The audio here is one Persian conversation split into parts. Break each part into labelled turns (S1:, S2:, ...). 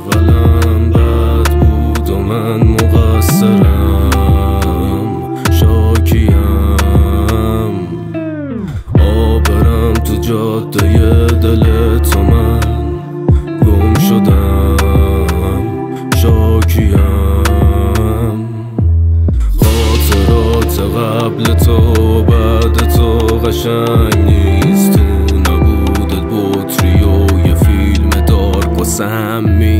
S1: اولم بد بود و من مقصرم. شاکیم. آبرم تو جاده دل تو من گم شدم. شاکیم. خاطرات قبل تو بعد تو قشنگ نیست. تو نبودت بطری و یه فیلم دارک و سمی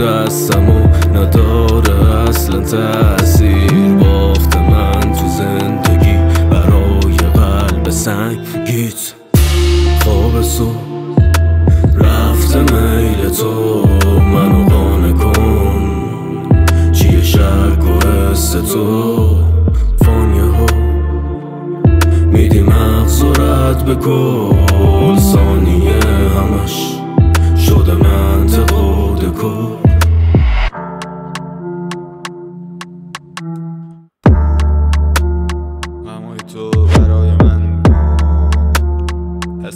S1: دل تو دستم و نداره اصلا تاثیر باخت من تو زندگی برای قلب سنگیت. خواب صبح رفته میل تو منو قانه کن. چیه شک و حس تو؟ فانیه ها میدی مغز و رد به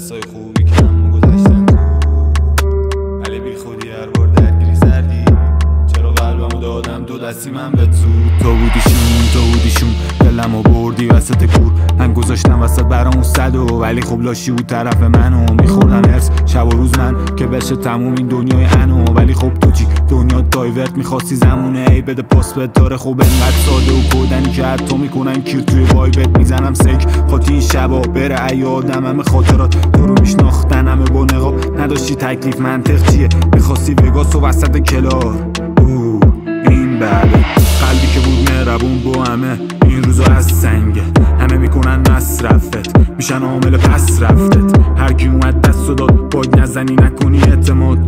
S2: حسای خوبی کم گذاشتن تو ولی بی خودی هر بار درگیری زردی چرا قلبمو دادم؟ دو دستی من به تو. تو بودیشون تو بودیشون دلمو بردی وسط کور. من گذاشتم وسط برامون صد و ولی خب لاشی بود طرف منو. میخوردن ارس شب و روز من که بشه تموم این دنیای انو. ولی خب تو چی؟ دنیا دایورت می‌خواستی زمونه. ای بده پاس به داره خب انقدر ساده و کودنی که تو می‌کنن کیر توی وایبت این شبا بره. ایادم همه خاطرات تو رو میشناختن همه با نقاب. نداشتی تکلیف منطق چیه؟ می‌خواستی وگاس و وسط کلار. اوه این بله. قلبی که بود مهربون با همه. این روزا از سنگه همه می‌کنن مصرفت. میشن عامل پس رفتت هر کی اومد دست و داد باید نزنی نکنی اعتماد.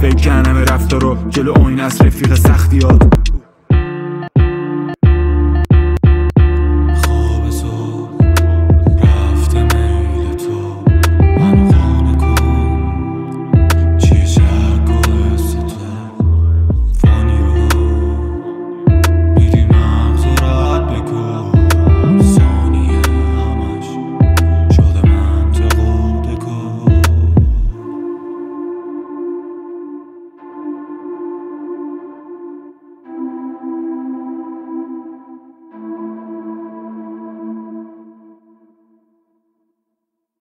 S2: فکر همه رفتارا جلو آین از رفیق سختیات.